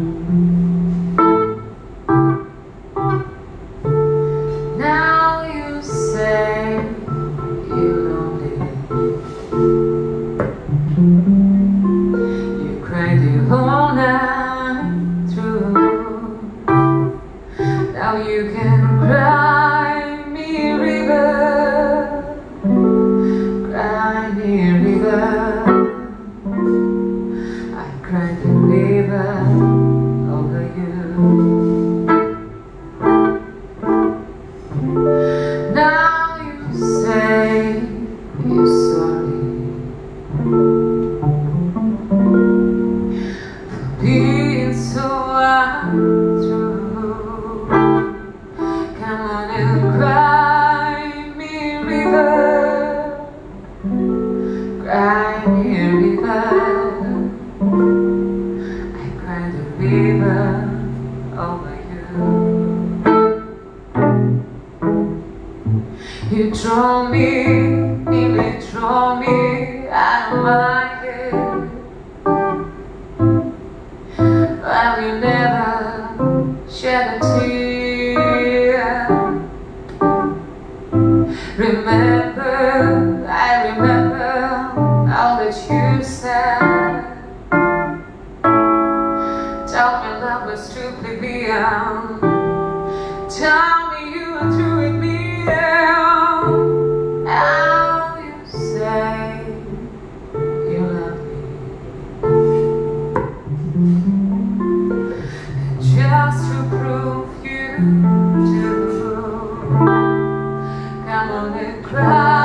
Mm-hmm. Now you say you're sorry for being so untrue. Come on and cry me river, cry me river. You. You draw me, nearly draw me out of my head. I will never shed a tear. Remember, I remember all that you said. Tell me love was strictly beyond. Tell Just to prove you do. Come on and cry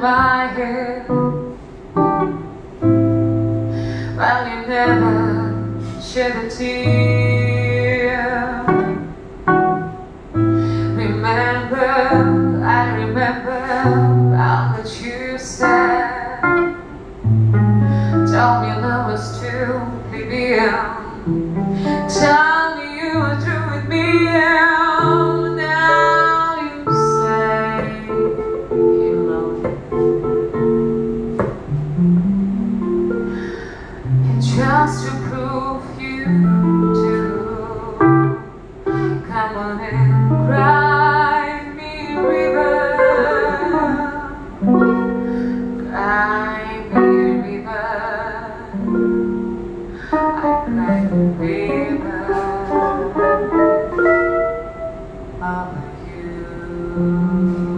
my head. Well, you never shed a tear. Remember, I remember all that you said. Tell me love was too beyond. Just to prove you do, come on and cry me river. Cry me river. I cry river over you.